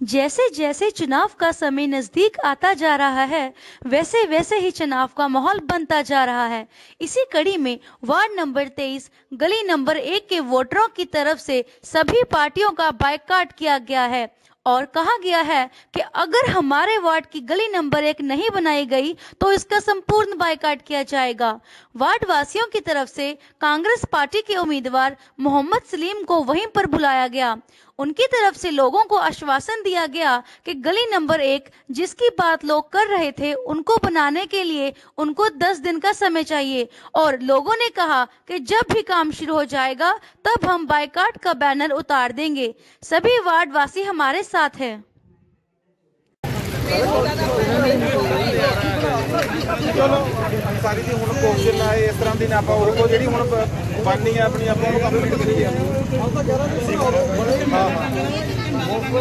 जैसे जैसे चुनाव का समय नज़दीक आता जा रहा है वैसे वैसे ही चुनाव का माहौल बनता जा रहा है। इसी कड़ी में वार्ड नंबर 23 गली नंबर एक के वोटरों की तरफ़ से सभी पार्टियों का बाइकाट किया गया है और कहा गया है कि अगर हमारे वार्ड की गली नंबर एक नहीं बनाई गई तो इसका संपूर्ण बाइकाट किया जाएगा। वार्ड वासियों की तरफ़ से कांग्रेस पार्टी के उम्मीदवार मोहम्मद सलीम को वहीं पर बुलाया गया। उनकी तरफ से लोगों को आश्वासन दिया गया कि गली नंबर एक जिसकी बात लोग कर रहे थे उनको बनाने के लिए उनको 10 दिन का समय चाहिए और लोगों ने कहा कि जब भी काम शुरू हो जाएगा तब हम बाइकाट का बैनर उतार देंगे सभी वार्ड वासी हमारे साथ हैं ਚਲੋ ਸਾਰੀ ਦੀ ਹੁਣ ਕੋਸ਼ਿਸ਼ ਨਾ ਇਹ ਇਸ ਤਰ੍ਹਾਂ ਦੀ ਨਾ ਆਪਾਂ ਉਹ ਜਿਹੜੀ ਹੁਣ ਬ- ਬਣਨੀ ਆ ਆਪਣੀ ਆਪਾਂ ਉਹਨੂੰ ਕੰਪਲੀਟ ਕਰੀਏ ਹਾਂ ਹਾਂ ਤੇ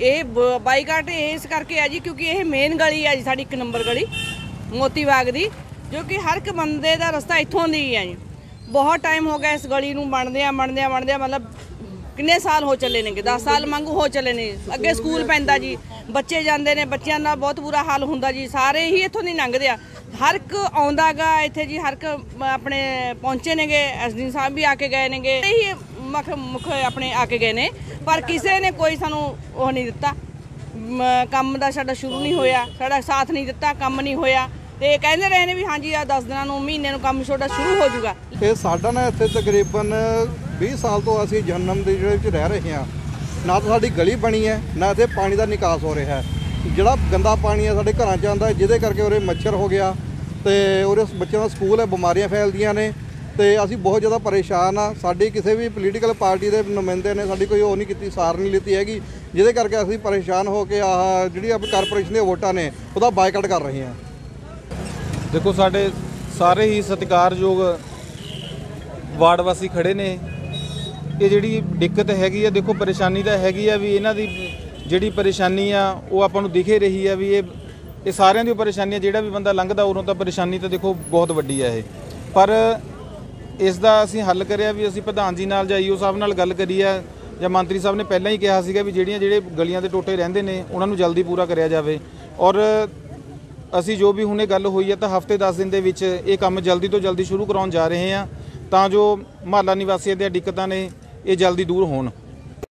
ਇਹ ਬਾਈਕਾਟ ਇਸ ਕਰਕੇ ਆ ਜੀ ਕਿਉਂਕਿ ਇਹ ਮੇਨ ਗਲੀ ਆ ਜੀ, ਸਾਡੀ ਇੱਕ ਨੰਬਰ ਗਲੀ, ਮੋਤੀ ਬਾਗ ਦੀ, ਜੋ ਕਿ ਹਰ ਇੱਕ ਬੰਦੇ ਦਾ ਰਸਤਾ ਇੱਥੋਂ ਦੀ ਹੈ ਜੀ। ਬਹੁਤ ਟਾਈਮ ਹੋ ਗਿਆ ਇਸ ਗਲੀ ਨੂੰ ਬਣਦੇ ਆ ਬਣਦੇ ਆ ਬਣਦੇ ਆ ਮਤਲਬ ਕਿੰਨੇ ਸਾਲ ਹੋ ਚੱਲੇ ਨੇਗੇ? 10 ਸਾਲ ਮੰਗੂ ਹੋ ਚੱਲੇ ਨੇ। ਅੱਗੇ ਸਕੂਲ ਪੈਂਦਾ ਜੀ। ਬੱਚੇ ਜਾਂਦੇ ਨੇ, ਬੱਚਿਆਂ ਦਾ ਬਹੁਤ ਬੁਰਾ ਹਾਲ ਹੁੰਦਾ ਜੀ। ਸਾਰੇ ਹੀ ਇੱਥੋਂ ਦੀ ਲੰਘਦੇ ਆ। ਹਰ ਇੱਕ ਆਉਂਦਾਗਾ ਇੱਥੇ ਜੀ, ਹਰ ਇੱਕ ਆਪਣੇ ਪਹੁੰਚੇ ਨੇਗੇ। ਐਸਡੀ ਸਾਹਿਬ ਵੀ ਆ ਕੇ ਗਏ ਨੇਗੇ। ਇਹੀ ਮੁੱਖ ਮੁੱਖ ਆਪਣੇ ਆ ਕੇ ਗਏ ਨੇ। ਪਰ ਕਿਸੇ ਨੇ ਕੋਈ ਸਾਨੂੰ ਉਹ ਨਹੀਂ ਦਿੱਤਾ। ਕੰਮ ਦਾ ਸਾਡਾ ਸ਼ੁਰੂ ਨਹੀਂ ਹੋਇਆ। ਸਾਡਾ ਸਾਥ ਨਹੀਂ ਦਿੱਤਾ, ਕੰਮ ਨਹੀਂ ਹੋਇਆ। ਤੇ ਕਹਿੰਦੇ ਰਹੇ ਨੇ ਵੀ, ਹਾਂਜੀ ਆ 10 ਦਿਨਾਂ ਨੂੰ, ਮਹੀਨੇ ਨੂੰ ਕੰਮ ਤੁਹਾਡਾ ਸ਼ੁਰੂ ਹੋ ਜਾਊਗਾ। ਇਹ ਸਾਡਾ ਨਾ ਇੱਥੇ ਤਕਰੀਬਨ 20 ਸਾਲ ਤੋਂ ਅਸੀਂ ਜਨਮ ਦੇ ਜਿਹੜੇ ਵਿੱਚ ਰਹਿ ਰਹੇ ਹਾਂ, ਨਾ ਤਾਂ ਸਾਡੀ ਗਲੀ ਬਣੀ ਹੈ, ਨਾ ਇੱਥੇ ਪਾਣੀ ਦਾ ਨਿਕਾਸ ਹੋ ਰਿਹਾ ਹੈ। ਜਿਹੜਾ ਗੰਦਾ ਪਾਣੀ ਹੈ ਸਾਡੇ ਘਰਾਂ 'ਚ ਆਉਂਦਾ ਜਿਹਦੇ ਕਰਕੇ ਉਰੇ ਮੱਛਰ ਹੋ ਗਿਆ ਤੇ ਉਰੇ ਬੱਚਿਆਂ ਦਾ ਸਕੂਲ ਹੈ, ਬਿਮਾਰੀਆਂ ਫੈਲਦੀਆਂ ਨੇ ਤੇ ਅਸੀਂ ਬਹੁਤ ਜ਼ਿਆਦਾ ਪਰੇਸ਼ਾਨ ਆ ਸਾਡੀ ਕਿਸੇ ਵੀ ਪੋਲੀਟੀਕਲ ਪਾਰਟੀ ਦੇ ਨੁਮਾਇੰਦੇ ਨੇ ਸਾਡੀ ਕੋਈ ਉਹ ਨਹੀਂ ਕੀਤੀ, ਸਾਰ ਨਹੀਂ ਲਿੱਤੀ ਹੈਗੀ, ਜਿਹਦੇ ਕਰਕੇ ਅਸੀਂ ਪਰੇਸ਼ਾਨ ਹੋ ਕੇ ਆਹ ਜਿਹੜੀ ਆਪਣੀ ਕਾਰਪੋਰੇਸ਼ਨ ਦੀਆਂ ਵੋਟਾਂ ਨੇ, ਉਹਦਾ ਬਾਈਕਾਟ ਕਰ ਰਹੇ ਹਾਂ। ਦੇਖੋ, ਸਾਡੇ ਸਾਰੇ ਹੀ ਸਤਿਕਾਰਯੋਗ ਵਾਰਡ ਵਾਸੀ ਖੜੇ ਨੇ। ਇਹ ਜਿਹੜੀ ਦਿੱਕਤ ਹੈਗੀ ਆ, ਦੇਖੋ ਪਰੇਸ਼ਾਨੀ ਤਾਂ ਹੈਗੀ ਆ ਵੀ ਇਹਨਾਂ ਦੀ ਜਿਹੜੀ ਪਰੇਸ਼ਾਨੀ ਆ, ਉਹ ਆਪਾਂ ਨੂੰ ਦਿਖੇ ਰਹੀ ਆ ਵੀ ਇਹ ਇਹ ਸਾਰਿਆਂ ਦੀ ਪਰੇਸ਼ਾਨੀ ਆ ਜਿਹੜਾ ਵੀ ਬੰਦਾ ਲੰਘਦਾ ਉਰੋਂ ਤਾਂ ਪਰੇਸ਼ਾਨੀ ਤਾਂ ਦੇਖੋ ਬਹੁਤ ਵੱਡੀ ਆ ਇਹ। ਪਰ ਇਸ ਦਾ ਅਸੀਂ ਹੱਲ ਕਰਿਆ ਵੀ ਅਸੀਂ ਪ੍ਰਧਾਨ ਜੀ ਨਾਲ ਜਾਂ ਈਓ ਸਾਹਿਬ ਨਾਲ ਗੱਲ ਕਰੀ ਆ, ਜਾਂ ਮੰਤਰੀ ਸਾਹਿਬ ਨੇ ਪਹਿਲਾਂ ਹੀ ਕਿਹਾ ਸੀਗਾ ਵੀ ਜਿਹੜੀਆਂ ਜਿਹੜੇ ਗਲੀਆਂ ਦੇ ਟੋਟੇ ਰਹਿੰਦੇ ਨੇ, ਉਹਨਾਂ ਨੂੰ ਜਲਦੀ ਪੂਰਾ ਕਰਿਆ ਜਾਵੇ। ਔਰ ਅਸੀਂ ਜੋ ਵੀ ਹੁਣੇ ਗੱਲ ਹੋਈ ਹੈ ਤਾਂ ਹਫ਼ਤੇ 10 ਦਿਨ ਦੇ ਵਿੱਚ ਇਹ ਕੰਮ ਜਲਦੀ ਤੋਂ ਜਲਦੀ ਸ਼ੁਰੂ ਕਰਾਉਣ ਜਾ ਰਹੇ ਹਾਂ ਤਾਂ ਜੋ ਮਹੱਲਾ ਨਿਵਾਸੀਆਂ ਦੀਆਂ ਦਿੱਕਤਾਂ ਨੇ ਇਹ ਜਲਦੀ ਦੂਰ ਹੋਣ।